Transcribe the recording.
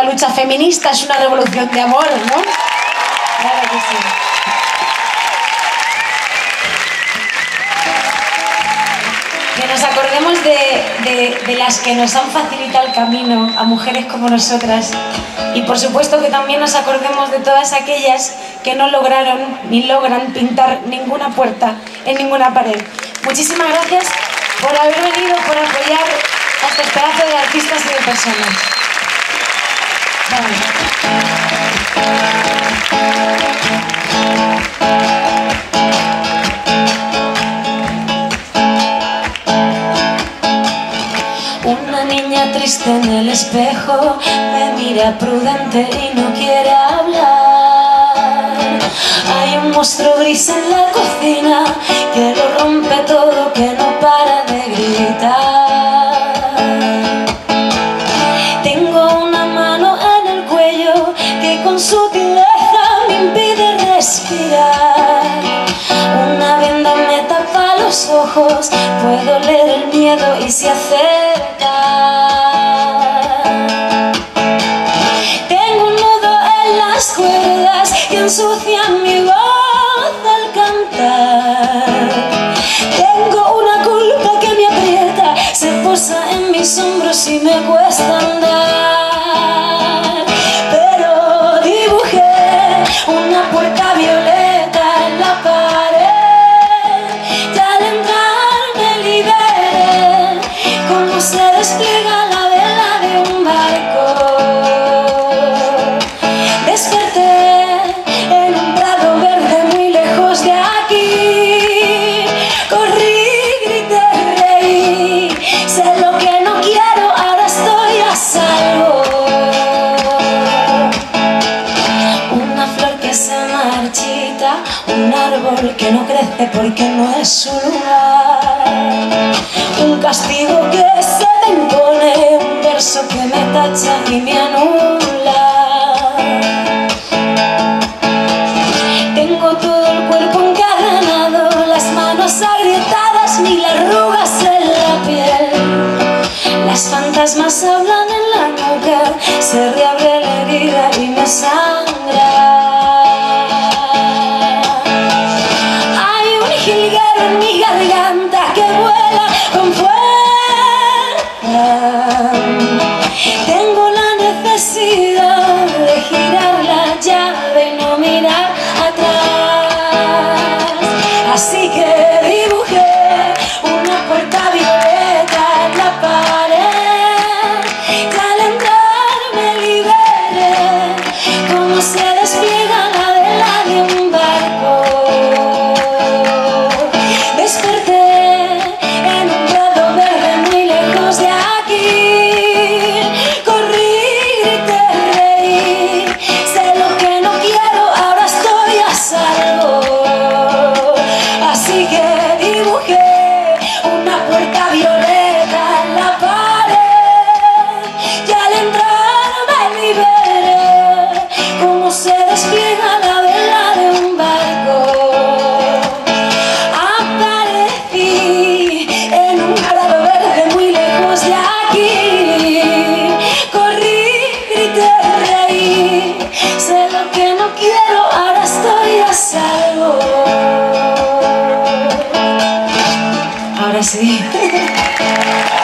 La lucha feminista es una revolución de amor, ¿no? Claro que sí. Que nos acordemos de, las que nos han facilitado el camino a mujeres como nosotras y por supuesto que también nos acordemos de todas aquellas que no lograron ni logran pintar ninguna puerta en ninguna pared. Muchísimas gracias por haber venido, por apoyar a este pedazo de artistas y de personas. Una niña triste en el espejo me mira prudente y no quiere hablar. Hay un monstruo gris en la cocina que lo rompe todo, que Una venda me tapa los ojos Puedo leer el miedo y se acerca. Tengo un nudo en las cuerdas que ensucian mi voz al cantar. Tengo una culpa que me aprieta Se posa en mis hombros y me puerta violeta en la pared. Y al entrar me liberé. Como se despliega un árbol que no crece porque no es su lugar, un castigo que se te un verso que me tacha y me anula. Tengo todo el cuerpo encadenado, las manos agrietadas, mil arrugas en la piel. Las fantasmas hablan en la nuca, se reabre la herida y me sangra. así que dibujé. Sí.